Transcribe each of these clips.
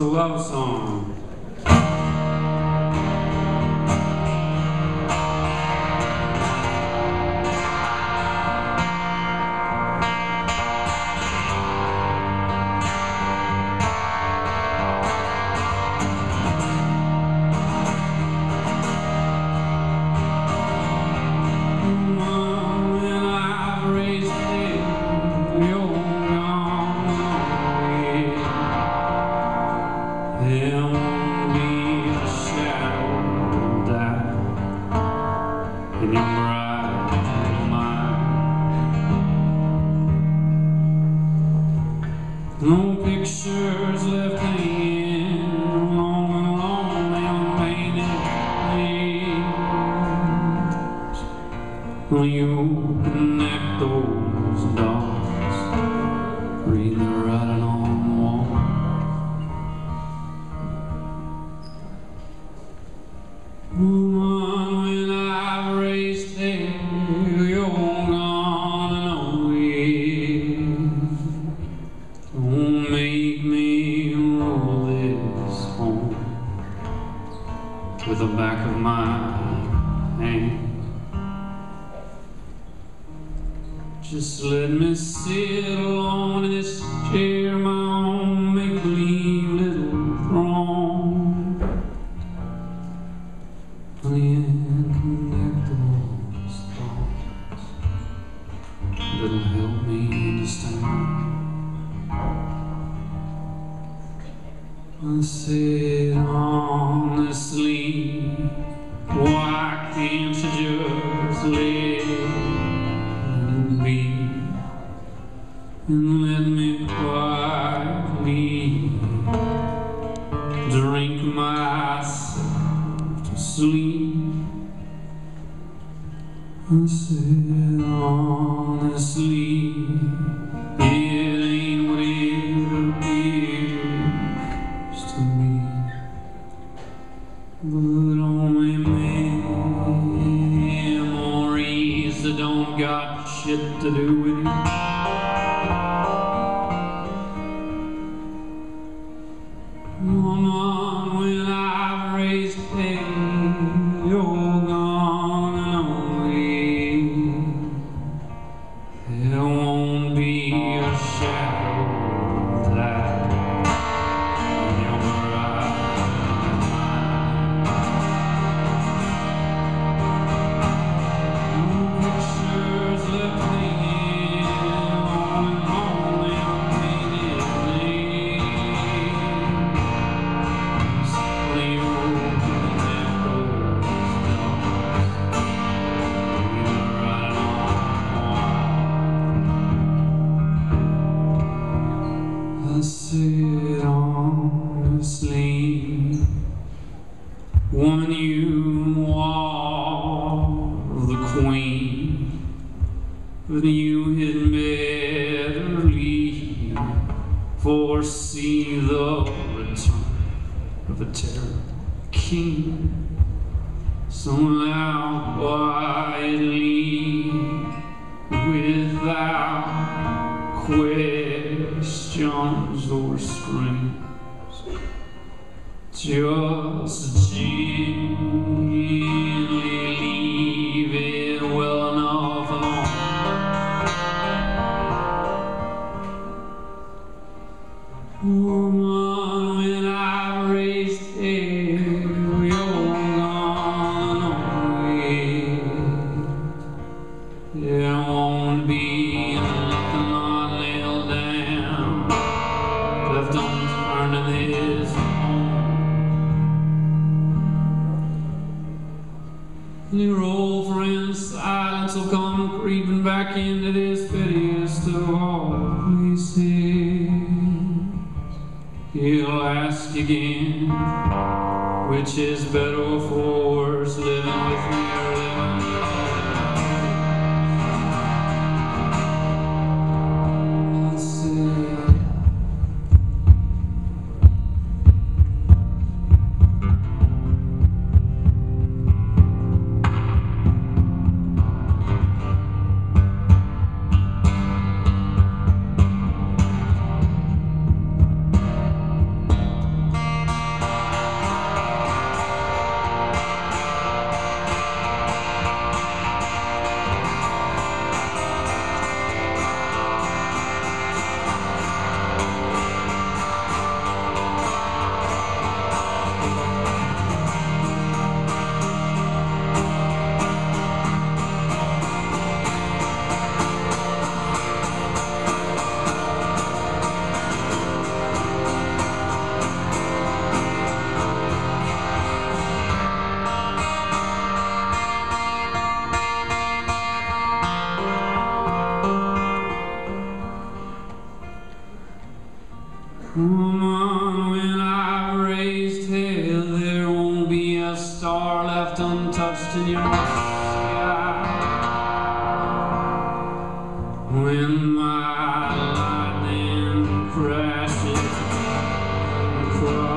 love song. number sleep. shit to do with you. quietly without questions or screams. Just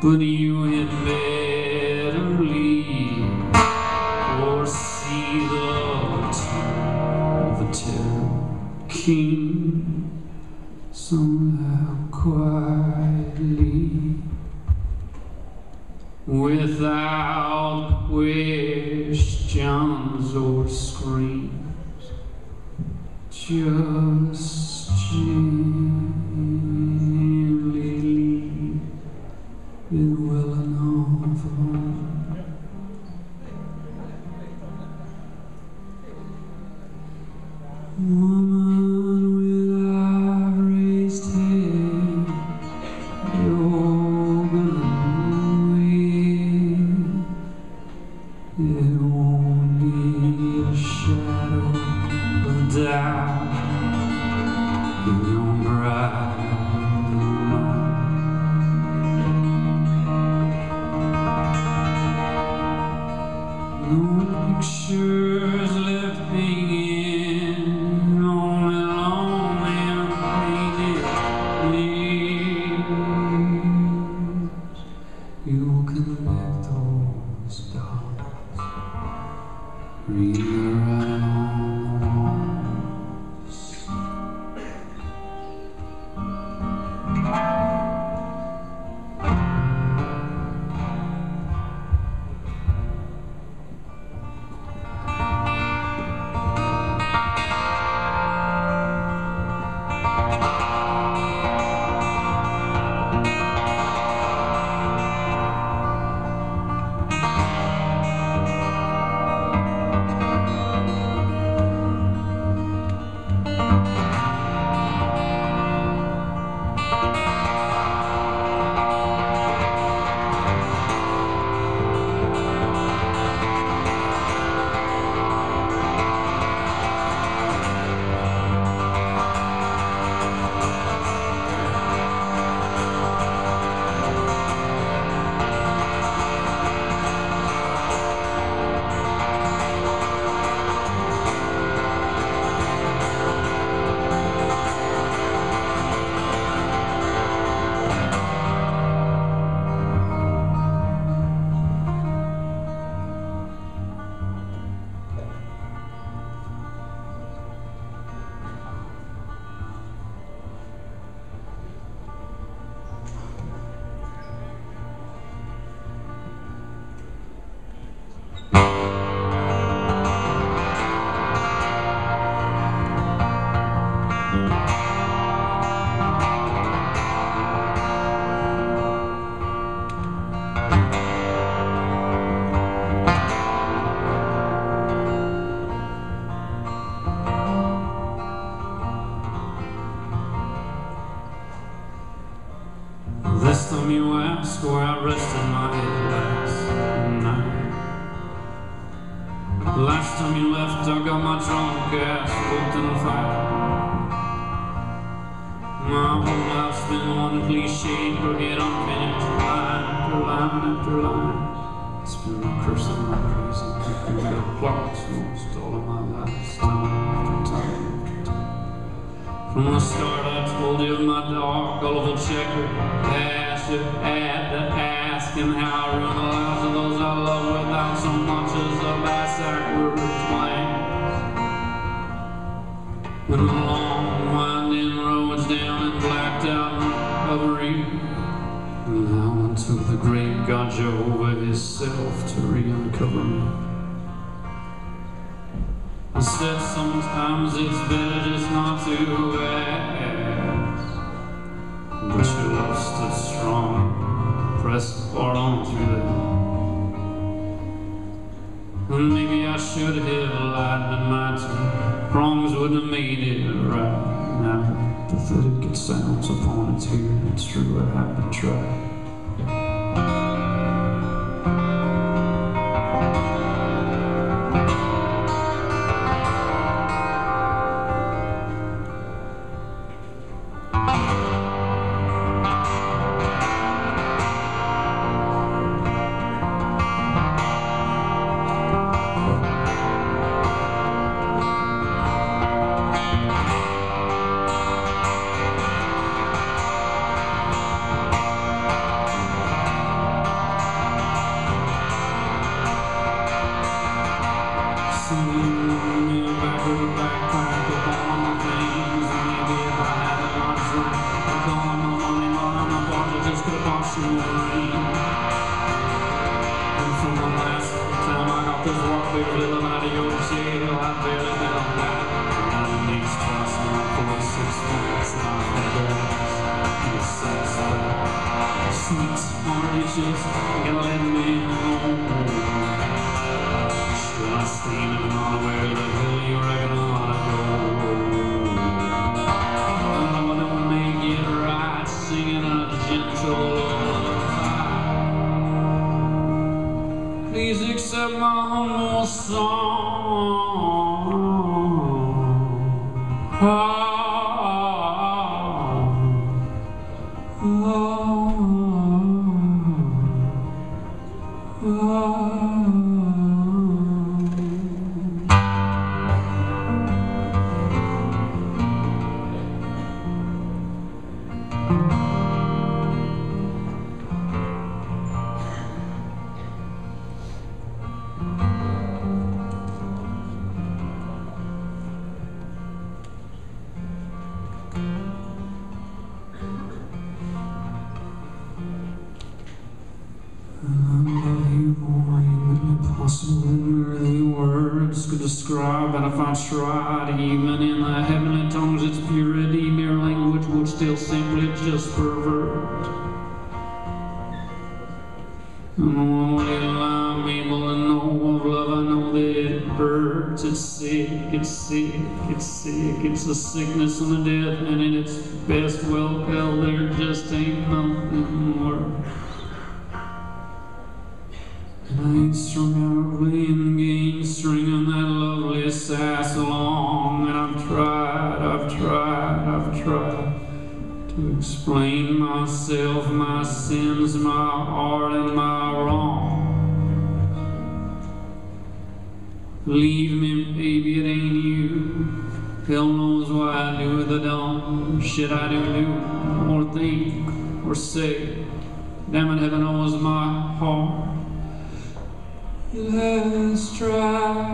Bunny person went crazy. We got plots all of my life time after time. From the start I told you my dog, Gulliver Checker, Ash, had to ask him how I run the lives of those I love without so much as a bass word explained. And the long winding roads down and blacked out recovery, and I went to the great God Jehovah yourself to re-uncover me. I said sometimes it's better just not to ask, but your love stood strong, pressed hard on through the And maybe I should have lied tonight, and wrongs wouldn't have made it right. Now, pathetic it sounds upon its ear, it's true I have been tried. And if I tried, even in the heavenly tongues, its purity, mere language would still simply just pervert. And only I'm able to know of love, I know that it hurts, it's sick, it's sick, it's sick, it's the sickness and the death, and in its best, well, explain myself, my sins, my art, and my wrong. Leave me, baby, it ain't you. Hell knows why I do the dumb shit I do do, or think, or say. Damn it, heaven knows my heart. Let's try.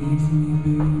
Leave me, baby.